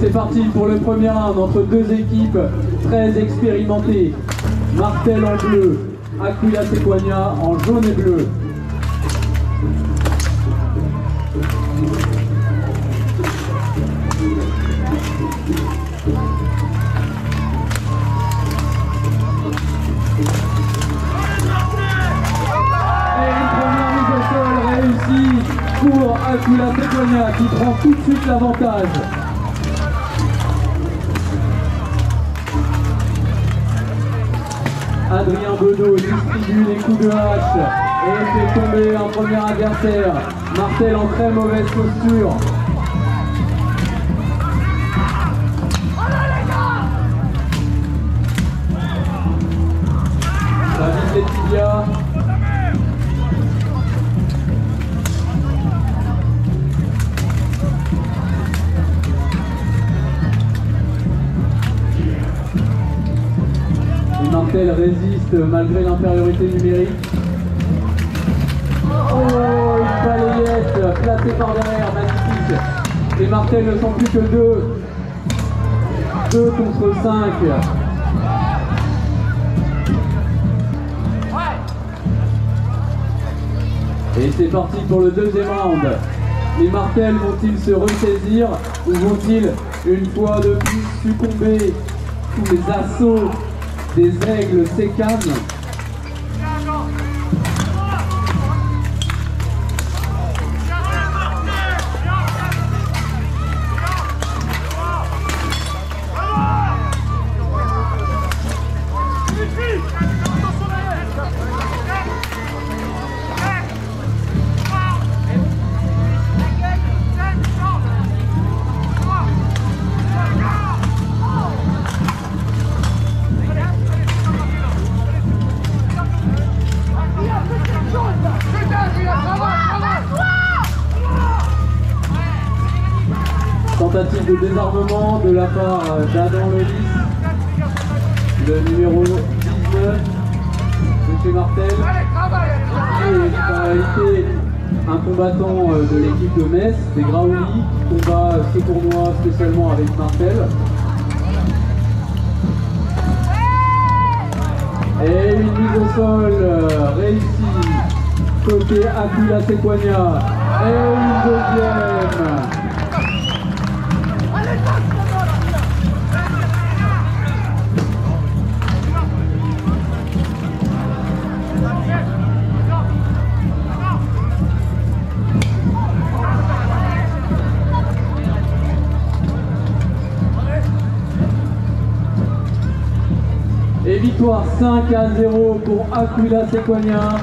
c'est parti pour le premier round entre deux équipes très expérimentées. Martel en bleu, Aquila Sequania en jaune et bleu. Pour Aquila Sequania qui prend tout de suite l'avantage. Adrien Bedeau distribue les coups de hache et fait tomber un premier adversaire. Martel en très mauvaise posture. Martel résiste malgré l'infériorité numérique. Oh, une balayette placée par derrière, magnifique. Et Martel ne sont plus que deux. Deux contre cinq. Et c'est parti pour le deuxième round. Les Martel vont-ils se ressaisir ou vont-ils une fois de plus succomber? Sous les assauts des aigles sécanes Tentative de désarmement de la part d'Adam Lolis, le numéro 19 de chez Martel, qui en réalité un combattant euh, de l'équipe de Metz, des Graouli, qui combat ce tournoi spécialement avec Martel. Et une mise au sol euh, réussie côté Aquila Sequania. Et une deuxième. Victoire 5 à 0 pour Aquila Sequania.